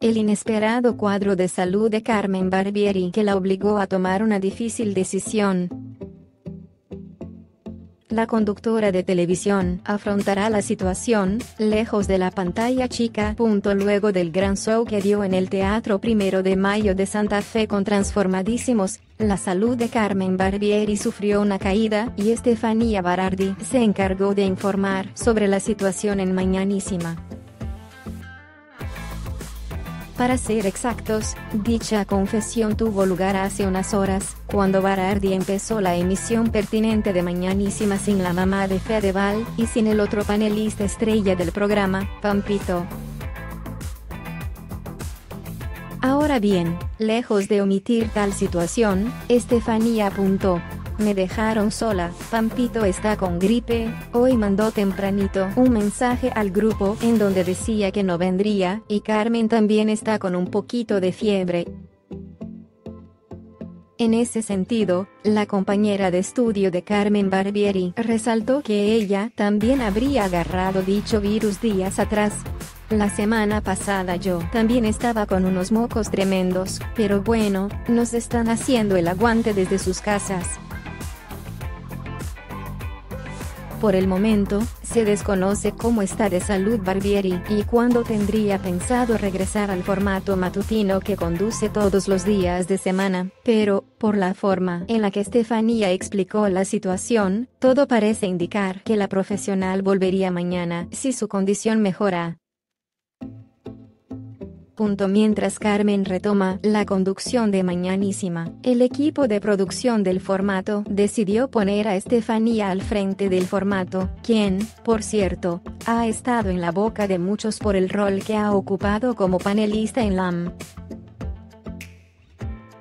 el inesperado cuadro de salud de Carmen Barbieri que la obligó a tomar una difícil decisión. La conductora de televisión afrontará la situación, lejos de la pantalla chica. Luego del gran show que dio en el Teatro Primero de Mayo de Santa Fe con Transformadísimos, la salud de Carmen Barbieri sufrió una caída y Estefanía Barardi se encargó de informar sobre la situación en Mañanísima. Para ser exactos, dicha confesión tuvo lugar hace unas horas, cuando Barardi empezó la emisión pertinente de Mañanísima sin la mamá de Fedeval, y sin el otro panelista estrella del programa, Pampito. Ahora bien, lejos de omitir tal situación, Estefanía apuntó, me dejaron sola, Pampito está con gripe, hoy mandó tempranito un mensaje al grupo en donde decía que no vendría, y Carmen también está con un poquito de fiebre. En ese sentido, la compañera de estudio de Carmen Barbieri resaltó que ella también habría agarrado dicho virus días atrás. La semana pasada yo también estaba con unos mocos tremendos, pero bueno, nos están haciendo el aguante desde sus casas. Por el momento, se desconoce cómo está de salud Barbieri y cuándo tendría pensado regresar al formato matutino que conduce todos los días de semana, pero, por la forma en la que Estefanía explicó la situación, todo parece indicar que la profesional volvería mañana si su condición mejora. Mientras Carmen retoma la conducción de Mañanísima, el equipo de producción del formato decidió poner a Estefanía al frente del formato, quien, por cierto, ha estado en la boca de muchos por el rol que ha ocupado como panelista en LAM.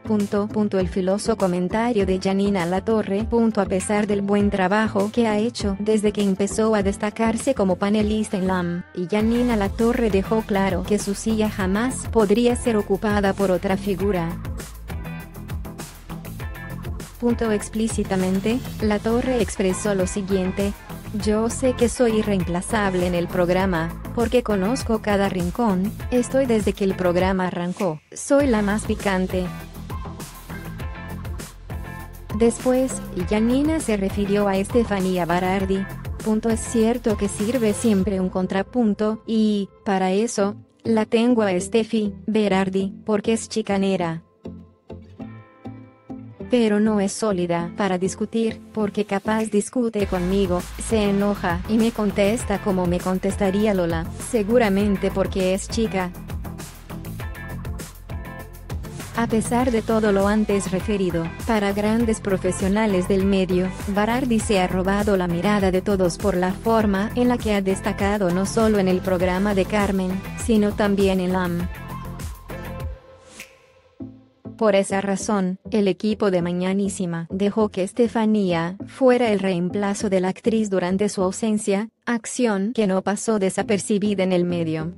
Punto, el filoso comentario de Janina Latorre. Punto, a pesar del buen trabajo que ha hecho desde que empezó a destacarse como panelista en LAM, y Janina Latorre dejó claro que su silla jamás podría ser ocupada por otra figura. Punto explícitamente, La Torre expresó lo siguiente, yo sé que soy irreemplazable en el programa, porque conozco cada rincón, estoy desde que el programa arrancó, soy la más picante, Después, Janina se refirió a Estefanía Barardi. Punto es cierto que sirve siempre un contrapunto, y, para eso, la tengo a Estefi, Berardi, porque es chicanera. Pero no es sólida para discutir, porque capaz discute conmigo, se enoja y me contesta como me contestaría Lola, seguramente porque es chica, a pesar de todo lo antes referido, para grandes profesionales del medio, Barardi se ha robado la mirada de todos por la forma en la que ha destacado no solo en el programa de Carmen, sino también en LAM. Por esa razón, el equipo de Mañanísima dejó que Estefanía fuera el reemplazo de la actriz durante su ausencia, acción que no pasó desapercibida en el medio.